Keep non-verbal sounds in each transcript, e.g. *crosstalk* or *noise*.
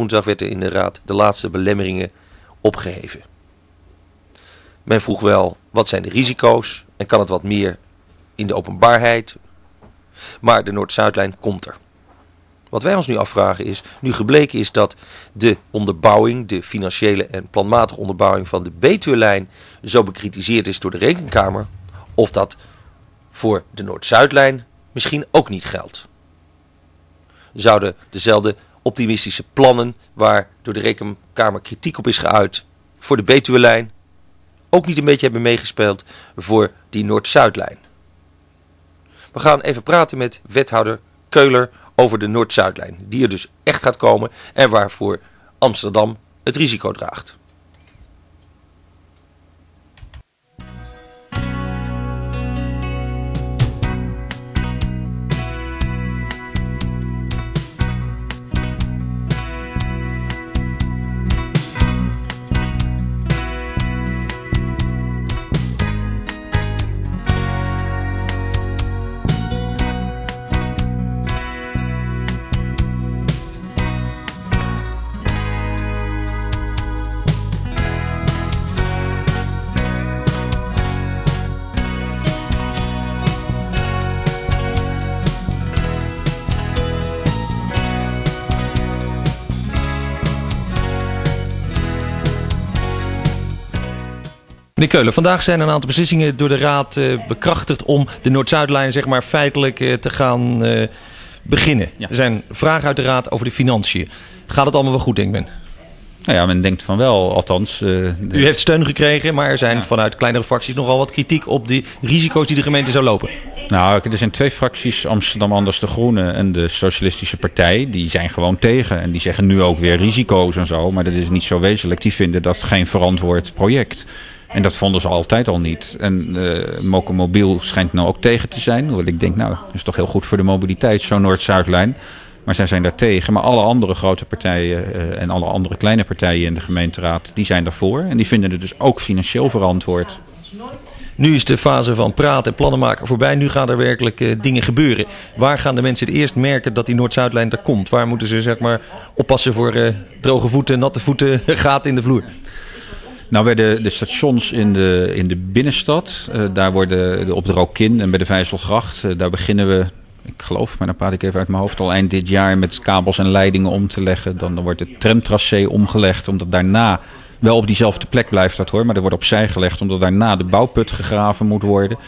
woensdag werden in de raad de laatste belemmeringen opgeheven. Men vroeg wel, wat zijn de risico's en kan het wat meer in de openbaarheid? Maar de Noord-Zuidlijn komt er. Wat wij ons nu afvragen is, nu gebleken is dat de onderbouwing, de financiële en planmatige onderbouwing van de Betuwe-lijn zo bekritiseerd is door de Rekenkamer, of dat voor de Noord-Zuidlijn misschien ook niet geldt. Zouden dezelfde optimistische plannen waar door de Rekenkamer kritiek op is geuit voor de Betuwe-lijn ook niet een beetje hebben meegespeeld voor die Noord-Zuidlijn. We gaan even praten met wethouder Keuler over de Noord-Zuidlijn, die er dus echt gaat komen en waarvoor Amsterdam het risico draagt. Meneer Keulen, vandaag zijn een aantal beslissingen door de Raad uh, bekrachtigd om de Noord-Zuidlijn zeg maar, feitelijk uh, te gaan uh, beginnen. Ja. Er zijn vragen uit de Raad over de financiën. Gaat het allemaal wel goed, denk ik? Nou ja, men denkt van wel, althans. De... U heeft steun gekregen, maar er zijn ja. vanuit kleinere fracties nogal wat kritiek op de risico's die de gemeente zou lopen. Nou, er zijn twee fracties, Amsterdam Anders de Groenen en de Socialistische Partij. Die zijn gewoon tegen en die zeggen nu ook weer risico's en zo. Maar dat is niet zo wezenlijk. Die vinden dat geen verantwoord project. En dat vonden ze altijd al niet. En uh, schijnt nou ook tegen te zijn. Hoewel ik denk, nou, dat is toch heel goed voor de mobiliteit, zo'n Noord-Zuidlijn. Maar zij zijn daar tegen. Maar alle andere grote partijen uh, en alle andere kleine partijen in de gemeenteraad, die zijn daarvoor. En die vinden het dus ook financieel verantwoord. Nu is de fase van praten en plannen maken voorbij. Nu gaan er werkelijk uh, dingen gebeuren. Waar gaan de mensen het eerst merken dat die Noord-Zuidlijn er komt? Waar moeten ze zeg maar, oppassen voor droge voeten, natte voeten, *laughs* gaten in de vloer? Nou, bij de, de stations in de, in de binnenstad, uh, daar worden de, op de Rokin en bij de Vijzelgracht, uh, daar beginnen we, ik geloof, maar dan praat ik even uit mijn hoofd, al eind dit jaar met kabels en leidingen om te leggen. Dan, wordt het tramtracé omgelegd, omdat daarna wel op diezelfde plek blijft dat hoor, maar er wordt opzij gelegd omdat daarna de bouwput gegraven moet worden.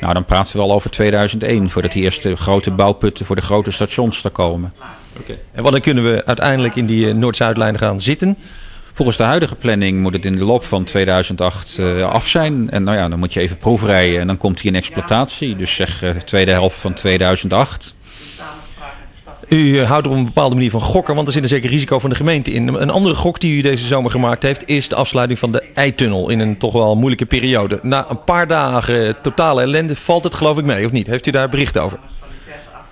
Nou, dan praten we al over 2001, voordat die eerste grote bouwputten voor de grote stations er komen. Okay. En wanneer kunnen we uiteindelijk in die Noord-Zuidlijn gaan zitten? Volgens de huidige planning moet het in de loop van 2008 uh, af zijn. En nou ja, dan moet je even proefrijden en dan komt hij in exploitatie. Dus zeg uh, tweede helft van 2008. U houdt op een bepaalde manier van gokken, want er zit een zeker risico van de gemeente in. Een andere gok die u deze zomer gemaakt heeft, is de afsluiting van de eitunnel in een toch wel moeilijke periode. Na een paar dagen totale ellende valt het geloof ik mee, of niet? Heeft u daar bericht over?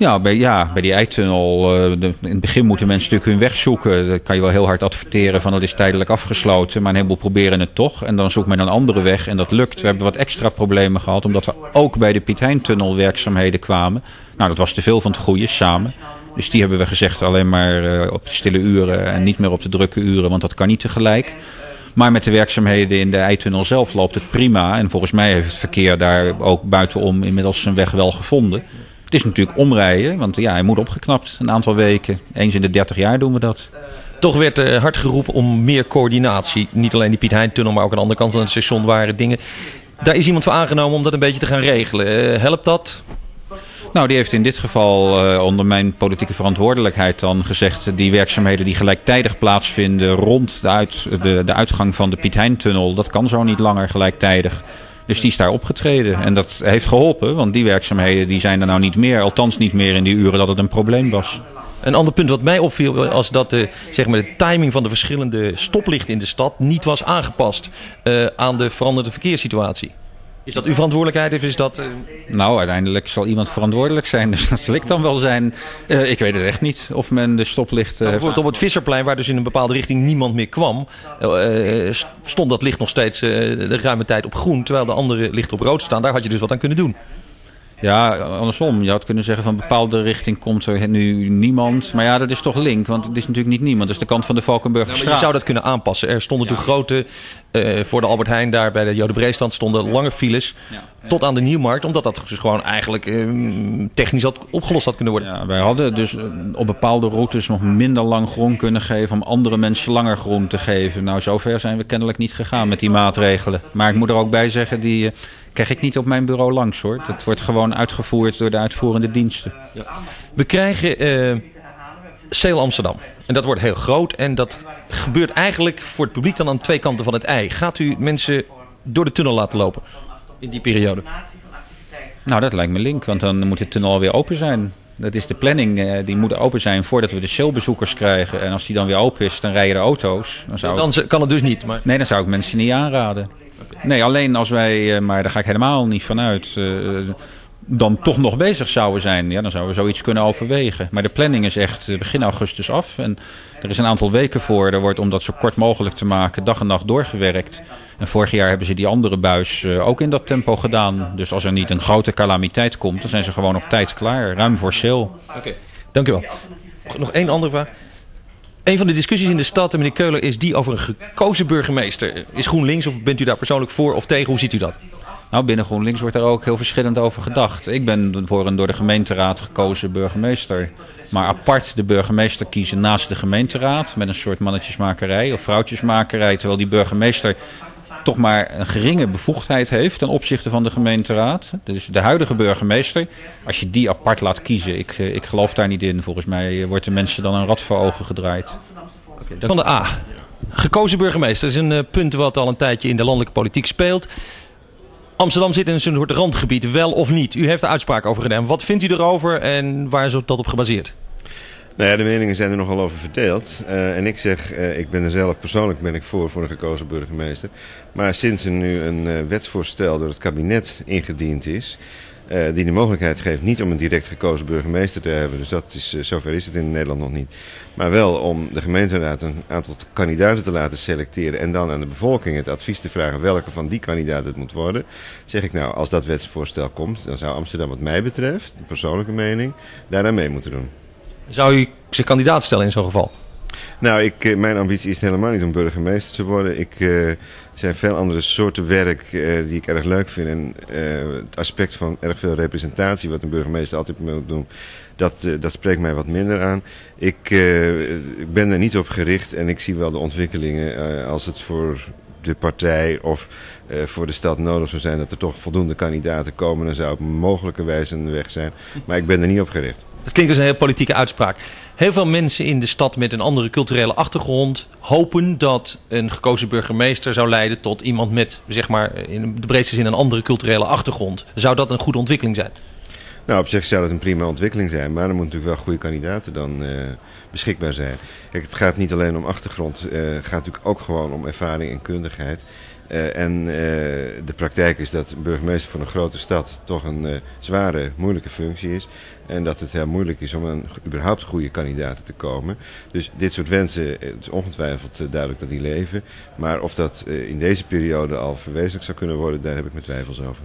Ja, bij, ja, bij die eitunnel. Uh, in het begin moeten mensen natuurlijk hun weg zoeken. Dan kan je wel heel hard adverteren van dat is tijdelijk afgesloten. Maar een heleboel proberen het toch. En dan zoekt men een andere weg en dat lukt. We hebben wat extra problemen gehad. Omdat we ook bij de Piet Hein-tunnel werkzaamheden kwamen. Nou, dat was te veel van het goede samen. Dus die hebben we gezegd alleen maar uh, op stille uren en niet meer op de drukke uren. Want dat kan niet tegelijk. Maar met de werkzaamheden in de eitunnel zelf loopt het prima. En volgens mij heeft het verkeer daar ook buitenom inmiddels zijn weg wel gevonden. Het is natuurlijk omrijden, want ja, hij moet opgeknapt een aantal weken. Eens in de 30 jaar doen we dat. Toch werd er hard geroepen om meer coördinatie. Niet alleen die Piet Hein-tunnel, maar ook aan de andere kant van het station waren dingen. Daar is iemand voor aangenomen om dat een beetje te gaan regelen. Uh, helpt dat? Nou, die heeft in dit geval uh, onder mijn politieke verantwoordelijkheid dan gezegd... die werkzaamheden die gelijktijdig plaatsvinden rond de, uit, de, de uitgang van de Piet Hein-tunnel... dat kan zo niet langer gelijktijdig. Dus die is daar opgetreden. En dat heeft geholpen, want die werkzaamheden die zijn er nou niet meer. Althans niet meer in die uren dat het een probleem was. Een ander punt wat mij opviel was dat de, zeg maar de timing van de verschillende stoplichten in de stad niet was aangepast uh, aan de veranderde verkeerssituatie. Is dat uw verantwoordelijkheid of is dat... Uh... Nou, uiteindelijk zal iemand verantwoordelijk zijn. Dus dat zal ik dan wel zijn. Uh, ik weet het echt niet of men de stoplichten... Nou, bijvoorbeeld op het Visserplein, waar dus in een bepaalde richting niemand meer kwam... Stond dat licht nog steeds de ruime tijd op groen... terwijl de andere lichten op rood staan. Daar had je dus wat aan kunnen doen. Ja, andersom. Je had kunnen zeggen van bepaalde richting komt er nu niemand. Maar ja, dat is toch link, want het is natuurlijk niet niemand. Dat is de kant van de Valkenburgerstraat. Nou, je zou dat kunnen aanpassen. Er stonden toen grote, uh, voor de Albert Heijn daar bij de Jodenbreestand stonden lange files. Ja. Tot aan de Nieuwmarkt, omdat dat dus gewoon eigenlijk uh, technisch had opgelost had kunnen worden. Ja, wij hadden dus uh, op bepaalde routes nog minder lang groen kunnen geven om andere mensen langer groen te geven. Nou, zover zijn we kennelijk niet gegaan met die maatregelen. Maar ik moet er ook bij zeggen, die krijg ik niet op mijn bureau langs hoor. Dat wordt gewoon uitgevoerd door de uitvoerende diensten. Ja. We krijgen uh, Sale Amsterdam. En dat wordt heel groot. En dat gebeurt eigenlijk voor het publiek dan aan twee kanten van het ei. Gaat u mensen door de tunnel laten lopen in die periode? Nou, dat lijkt me link. Want dan moet de tunnel alweer open zijn. Dat is de planning. Eh, die moet open zijn voordat we de salebezoekers krijgen. En als die dan weer open is, dan rijden de auto's. Dan, zou dan kan het dus niet? Maar... Nee, dan zou ik mensen niet aanraden. Nee, alleen als wij, eh, maar daar ga ik helemaal niet vanuit, eh, dan toch nog bezig zouden zijn. Ja, dan zouden we zoiets kunnen overwegen. Maar de planning is echt eh, begin augustus af. En er is een aantal weken voor. Er wordt om dat zo kort mogelijk te maken dag en nacht doorgewerkt. En vorig jaar hebben ze die andere buis ook in dat tempo gedaan. Dus als er niet een grote calamiteit komt, dan zijn ze gewoon op tijd klaar. Ruim voor sale. Oké, okay, dank u wel. Nog één andere vraag. Een van de discussies in de stad, meneer Keuler, is die over een gekozen burgemeester. Is GroenLinks of bent u daar persoonlijk voor of tegen? Hoe ziet u dat? Nou, binnen GroenLinks wordt daar ook heel verschillend over gedacht. Ik ben voor een door de gemeenteraad gekozen burgemeester. Maar apart de burgemeester kiezen naast de gemeenteraad... met een soort mannetjesmakerij of vrouwtjesmakerij... terwijl die burgemeester toch maar een geringe bevoegdheid heeft ten opzichte van de gemeenteraad. Dus de huidige burgemeester, als je die apart laat kiezen, ik, eh, ik geloof daar niet in. Volgens mij wordt de mensen dan een rad voor ogen gedraaid. Van de A. Gekozen burgemeester is een eh, punt wat al een tijdje in de landelijke politiek speelt. Amsterdam zit in een soort randgebied, wel of niet. U heeft er uitspraak over gedaan. Wat vindt u erover en waar is dat op gebaseerd? Nou ja, de meningen zijn er nogal over verdeeld. Uh, en ik zeg, uh, ik ben er zelf persoonlijk ben ik voor, voor een gekozen burgemeester. Maar sinds er nu een uh, wetsvoorstel door het kabinet ingediend is... die de mogelijkheid geeft niet om een direct gekozen burgemeester te hebben. Dus dat is, zover is het in Nederland nog niet. Maar wel om de gemeenteraad een aantal kandidaten te laten selecteren... en dan aan de bevolking het advies te vragen welke van die kandidaten het moet worden. Zeg ik nou, als dat wetsvoorstel komt, dan zou Amsterdam wat mij betreft, persoonlijke mening, daaraan mee moeten doen. Zou u zich kandidaat stellen in zo'n geval? Nou, ik, eh, mijn ambitie is helemaal niet om burgemeester te worden. Ik, uh, er zijn veel andere soorten werk uh, die ik erg leuk vind. En het aspect van erg veel representatie, wat een burgemeester altijd moet doen, dat, dat spreekt mij wat minder aan. Ik, ik ben er niet op gericht en ik zie wel de ontwikkelingen als het voor de partij of voor de stad nodig zou zijn dat er toch voldoende kandidaten komen. Dan zou het mogelijkerwijs een weg zijn. Maar ik ben er niet op gericht. Dat klinkt als een heel politieke uitspraak. Heel veel mensen in de stad met een andere culturele achtergrond hopen dat een gekozen burgemeester zou leiden tot iemand met, zeg maar, in de breedste zin een andere culturele achtergrond. Zou dat een goede ontwikkeling zijn? Nou, op zich zou het een prima ontwikkeling zijn, maar er moeten natuurlijk wel goede kandidaten dan uh, beschikbaar zijn. Kijk, het gaat niet alleen om achtergrond, uh, het gaat natuurlijk ook gewoon om ervaring en kundigheid. Uh, en de praktijk is dat een burgemeester van een grote stad toch een zware, moeilijke functie is. En dat het heel moeilijk is om aan überhaupt goede kandidaten te komen. Dus dit soort wensen, het is ongetwijfeld duidelijk dat die leven. Maar of dat in deze periode al verwezenlijk zou kunnen worden, daar heb ik mijn twijfels over.